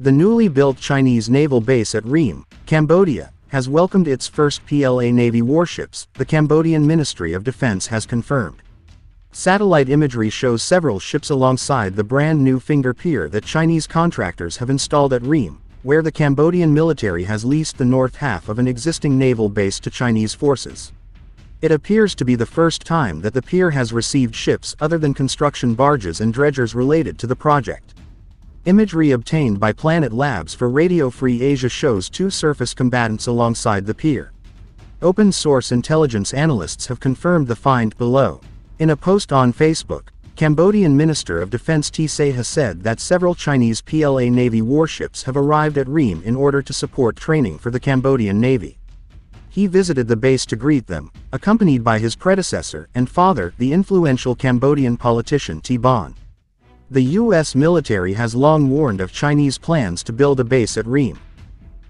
The newly built Chinese naval base at Ream, Cambodia, has welcomed its first PLA Navy warships, the Cambodian Ministry of Defense has confirmed. Satellite imagery shows several ships alongside the brand new finger pier that Chinese contractors have installed at Ream, where the Cambodian military has leased the north half of an existing naval base to Chinese forces. It appears to be the first time that the pier has received ships other than construction barges and dredgers related to the project. Imagery obtained by Planet Labs for Radio Free Asia shows two surface combatants alongside the pier. Open source intelligence analysts have confirmed the find below. In a post on Facebook, Cambodian Minister of Defense T. has said that several Chinese PLA Navy warships have arrived at Ream in order to support training for the Cambodian Navy. He visited the base to greet them, accompanied by his predecessor and father, the influential Cambodian politician Tea Banh. The U.S. military has long warned of Chinese plans to build a base at Ream.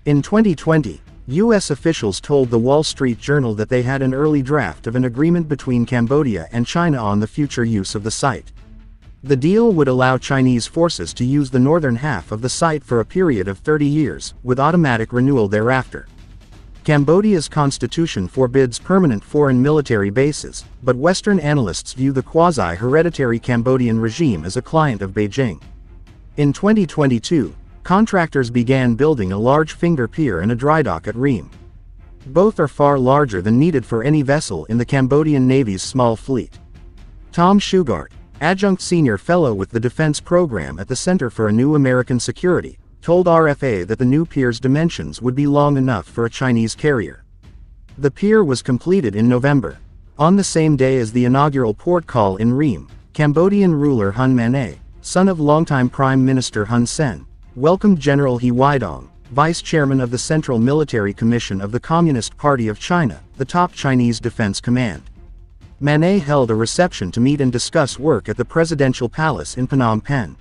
In 2020, U.S. officials told the Wall Street Journal that they had an early draft of an agreement between Cambodia and China on the future use of the site. The deal would allow Chinese forces to use the northern half of the site for a period of 30 years, with automatic renewal thereafter. Cambodia's constitution forbids permanent foreign military bases, but Western analysts view the quasi-hereditary Cambodian regime as a client of Beijing. In 2022, contractors began building a large finger pier and a dry dock at Ream. Both are far larger than needed for any vessel in the Cambodian Navy's small fleet. Tom Shugart, adjunct senior fellow with the defense program at the Center for a New American Security, told RFA that the new pier's dimensions would be long enough for a Chinese carrier. The pier was completed in November. On the same day as the inaugural port call in Ream, Cambodian ruler Hun Manet, son of longtime Prime Minister Hun Sen, welcomed General He Weidong, vice chairman of the Central Military Commission of the Communist Party of China, the top Chinese defense command. Manet held a reception to meet and discuss work at the presidential palace in Phnom Penh.